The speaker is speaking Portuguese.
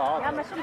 Ja, men som